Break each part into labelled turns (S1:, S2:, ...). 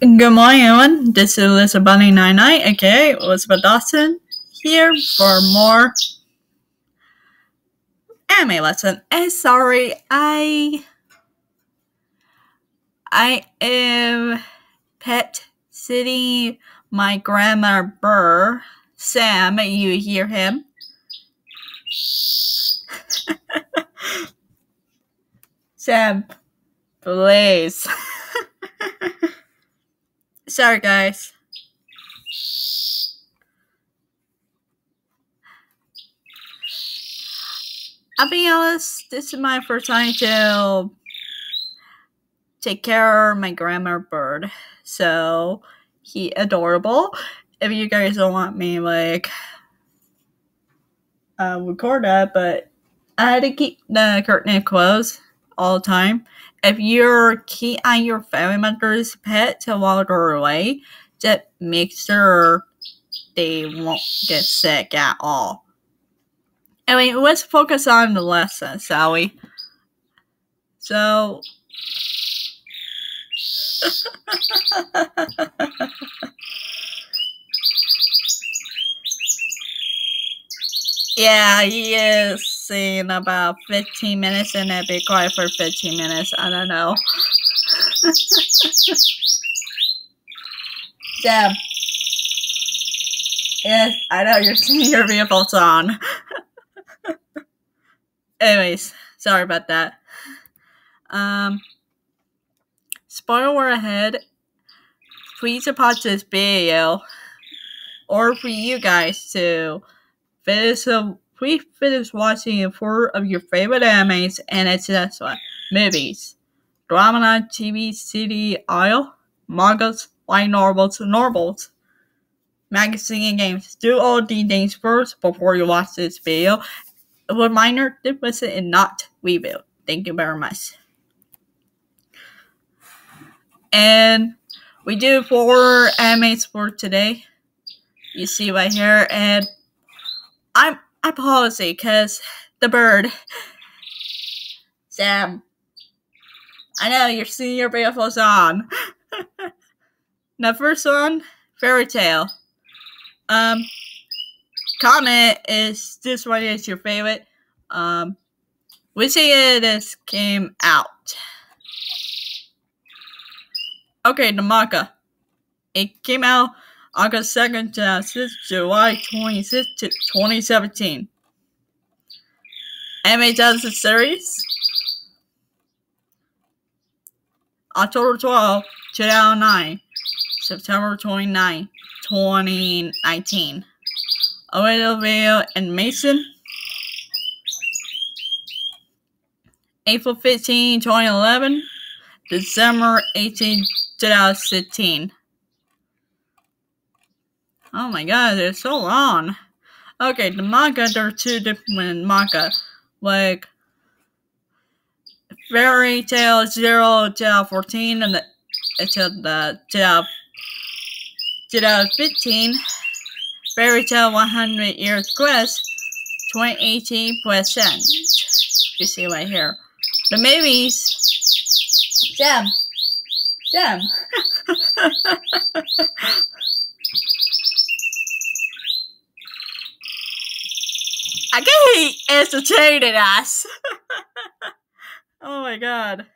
S1: Good morning, everyone. This is Elizabeth Bunny 99, aka Elizabeth Dawson, here for more anime lesson. And sorry, I I am pet sitting my grandma Burr. Sam, you hear him? Sam, please. Sorry, guys. I'll be honest, this is my first time to take care of my grandma bird. So he adorable. If you guys don't want me like uh, record that, but I had to keep the curtain closed all the time. If you're key on your family member's pet to while they're away, just make sure they won't get sick at all. Anyway, let's focus on the lesson, shall we? So. yeah, he is in about 15 minutes and I'll be quiet for 15 minutes. I don't know. Deb. Yes, I know you're seeing your vehicles on. Anyways, sorry about that. Um, spoiler ahead. Please watch this video, or for you guys to finish, please finish watching four of your favorite animes, and what movies, drama, TV, CD, oil, mangas, light novels, novels, magazine, and games. Do all these things first before you watch this video a reminder this was and not rebuild. Thank you very much. And we do four animes for today. You see right here, and I apologize because the bird, Sam. I know you're seeing your beautiful song. the first one, Fairy Tail. Um, comment is this one is your favorite. Um, which year this came out? Okay, the manga. It came out August 2nd to July 26th, 2017. Anime series. October 12, 2009. September 29, 2019. Oedville and Mason. April 15, 2011. December 18, 2015. Oh my god, they're so long. Okay, the manga, there are two different manga. Like, Fairy Tail 0 to 14 and the, until the 2015. Fairy Tail 100 Years Quest, 2018%. You see right here. The movies. Jam. Jam. I he entertaining us. oh my god.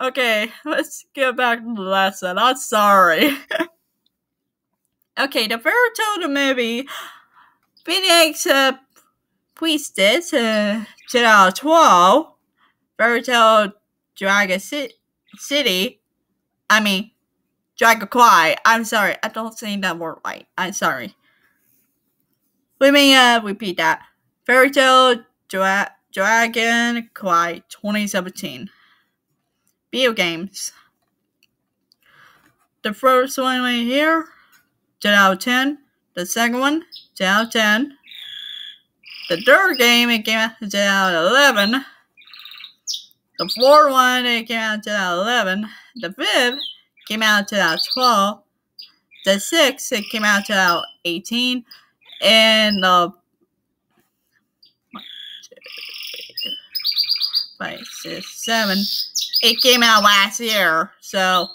S1: Okay, let's get back to the lesson. I'm sorry. Okay, the Fairy the movie Phoenix uh, Priestess uh, 2012 Fairy Tail Dragon City. I mean, Dragon Cry. I'm sorry, I don't say that word right. I'm sorry. Let me uh, repeat that. Fairy Tail Dra- Dragon Cry 2017. Video games. The first one right here 10 out of 10. The second one, 10 out of 10. The third game, it came out 10 out of 11. The fourth one, it came out 10 out of 11. The fifth came out 10 out of 12. The sixth, it came out 10 out of 18. And the five, six, seven. It came out last year, so.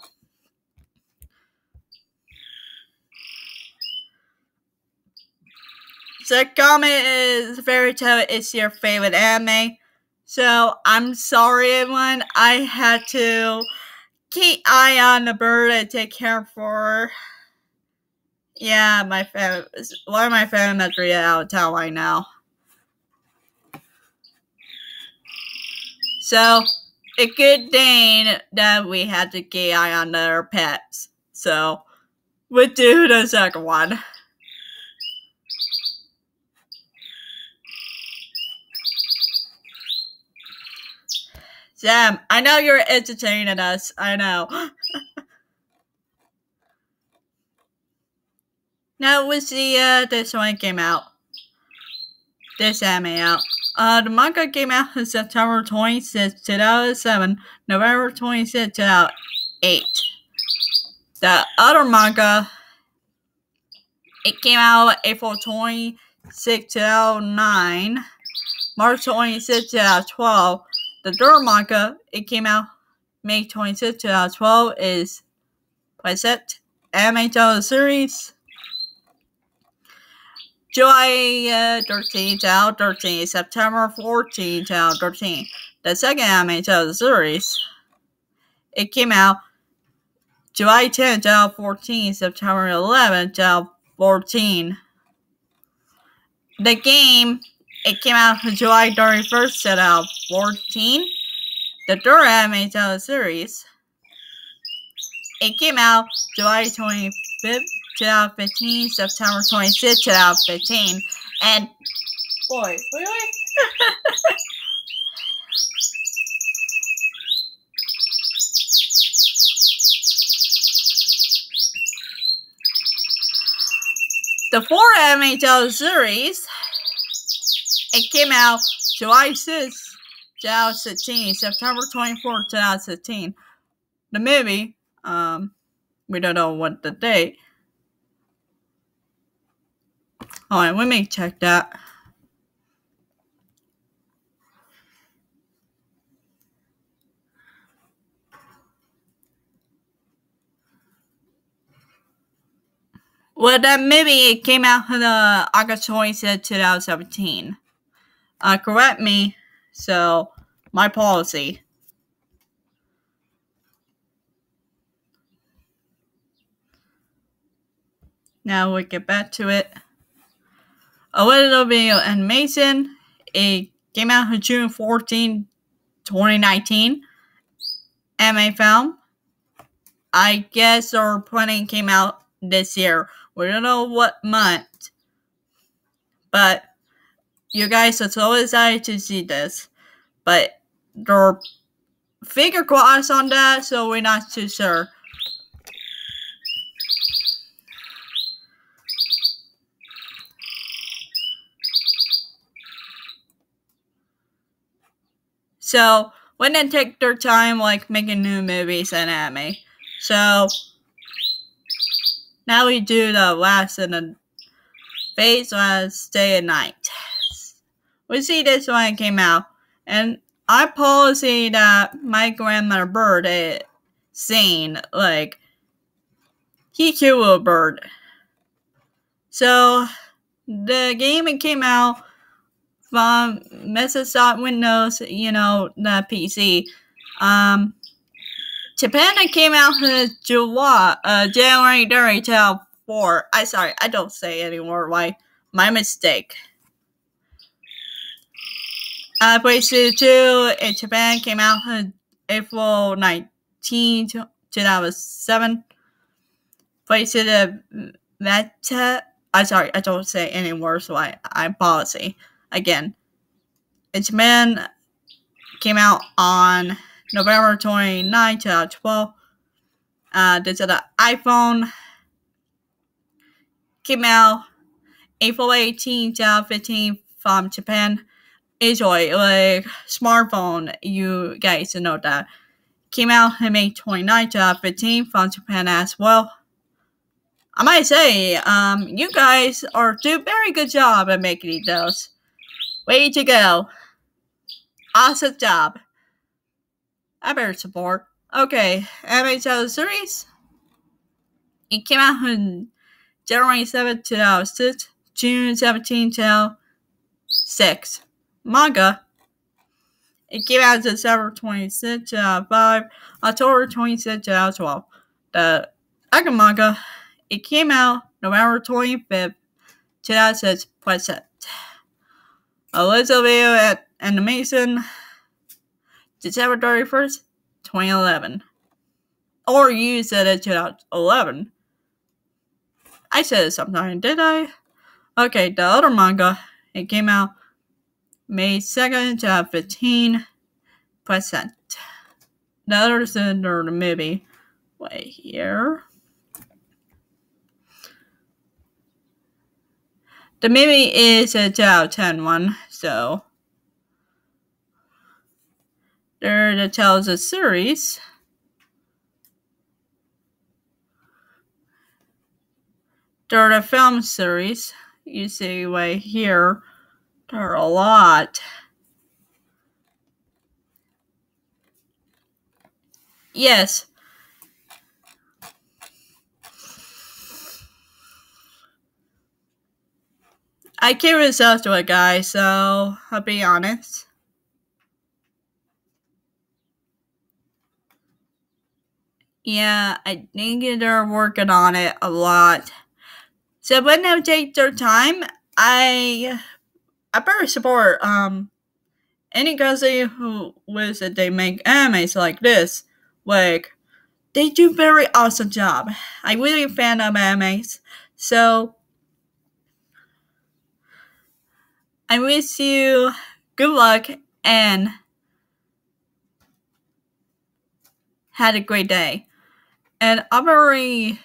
S1: So comment is Fairy Tail is your favorite anime. So I'm sorry everyone, I had to keep eye on the bird and take care for yeah, my family, one of my family members are out of town right now. So a good thing that we had to keep eye on their pets. So we'll do the second one. Sam, I know you're entertaining us. I know. now we'll see uh, this one came out. This anime out. Uh, the manga came out on September 26, 2007, November 26, 2008. The other manga, it came out April 26, 2009, March 26, 2012, the third manga, it came out May 26, 2012, is Placet Anime Series. July uh, 13, 2013, September 14, 2013. The second anime television series, it came out July 10, 2014, September 11, 2014. The game it came out July 31st, 2014. The third anime series. It came out July 25th, 2015, September 26th, 2015. And boy, wait. the four anime series, it came out July 6, 2016, September 24, 2016. The movie, um, we don't know what the date. Alright, let me check that. Well, that movie it came out on uh, August 26, 2017 uh, correct me. So, my policy. Now we get back to it. A little video animation. It came out on June 14, 2019. Anime film. I guess our planning came out this year. We don't know what month. But you guys are so excited to see this, but there are figure quotes on that, so we're not too sure. So, when they take their time, like making new movies and anime. So, now we do the last in the phase was day and night we see this one came out, and I policy that my grandmother bird is seen like he killed a bird. So the game it came out from Microsoft Windows, you know, the PC. Um, Japan came out in July, uh, January 30, 4. I sorry, I don't say anymore. Why? My mistake. Uh, Bracelet 2 in Japan came out on April 19, 2007. Bracelet Meta. I'm sorry, I don't say any words, so I, I policy. Again, It's Man came out on November 29, 2012. Uh, this is the iPhone. Came out April 18, 2015 from Japan. Android, like smartphone, you guys know that. Came out in May 29, 2015 from Japan as well. I might say, um, you guys are doing very good job at making those. Way to go. Awesome job. I better support. Okay, NHL series. It came out on January 7, 2006. June 17 2006. Manga. It came out December 26 uh, 5, October 26 2012. The second manga, it came out November 25th, 2006, Oh, present. Elizabeth at Animation, December 31st, 2011. Or you said it 2011. I said it sometime, did I? Okay, the other manga, it came out May 2nd, 2015, present. The other is the movie. Wait here. The movie is a 2010 one, so there that tells a series. There are the film series. You see right here, there are a lot. Yes. I can't really resist to it, guys, so I'll be honest. Yeah, I think they're working on it a lot. So when they take their time, I I very support um any country who wishes that they make animes like this. Like they do very awesome job. I really fan of animes. So I wish you good luck and had a great day. And I'm very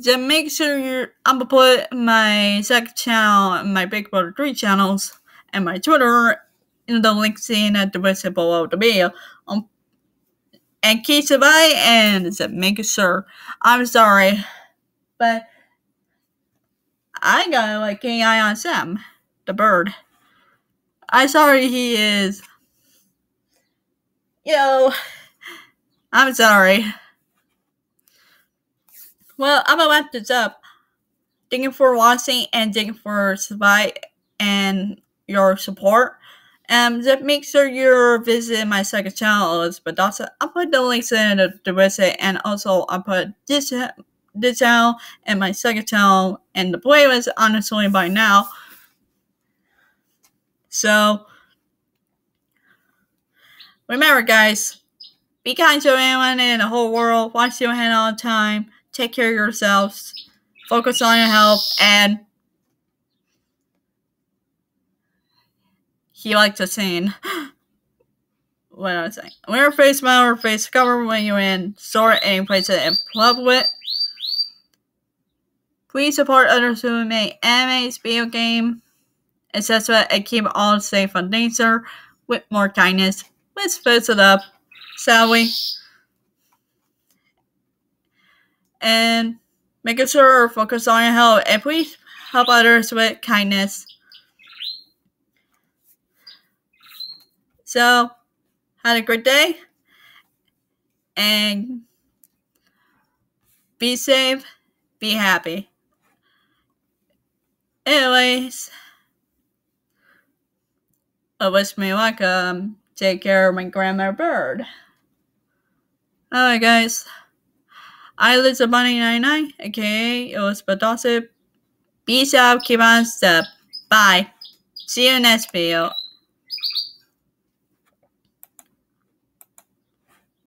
S1: just make sure you're I'm gonna put my second channel my Big Brother 3 channels and my Twitter in the links in at the website below the video. Um, and keep survive and make sure I'm sorry. But I got like AI on Sam, the bird. I'm sorry he is. Yo, I'm sorry. Well, I'm gonna wrap this up. Thank you for watching and thank you for survive and your support. And just make sure you're visiting my second channel, Elizabeth Dawson. I'll put the links in the, the website and also I'll put this channel and my second channel and the boy playlist honestly by now. So remember guys, be kind to anyone in the whole world, wash your hand all the time, take care of yourselves, focus on your health, and he likes to sing. what I saying? Wear a face mask or face cover when you're in store any place it in public. Please support others who make animes, video game, etc. and keep all safe and danger with more kindness. Let's fix it up, shall we? And making sure we focus on your health and please help others with kindness. So, had a great day and be safe, be happy. Anyways, I wish me welcome. Um, take care of my grandma bird. Alright, guys. I live the Bunny 99, aka it was Gossip. Peace out, keep on step. Bye. See you next video.